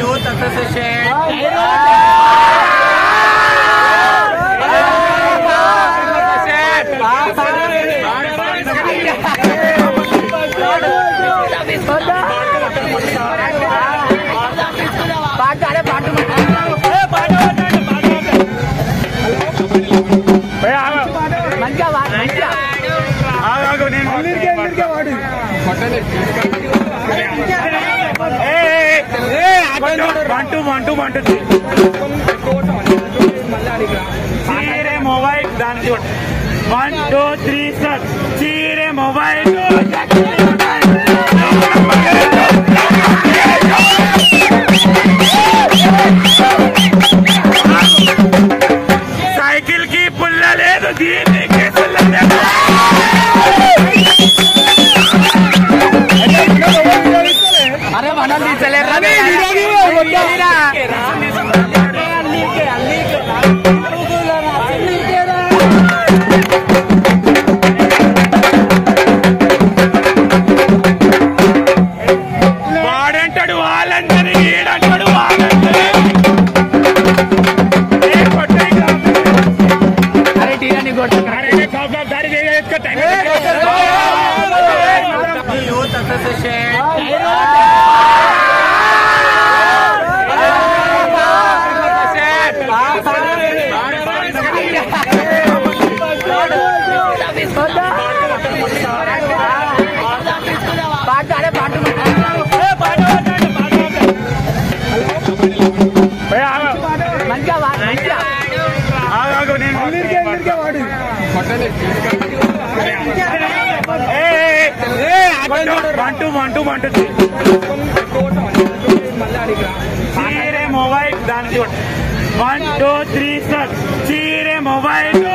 Youth association one two one two one two three mobile, दान one two three sir चीरे mobile. Cycle की पुल्ला ले तो दिए వాడంటాడు వాళ్ళందరినీ తీసుకోవద్దా మంటూ మంటూ చీరే మొబైల్ దానికి వన్ టూ త్రీ సార్ చీరే మొబైల్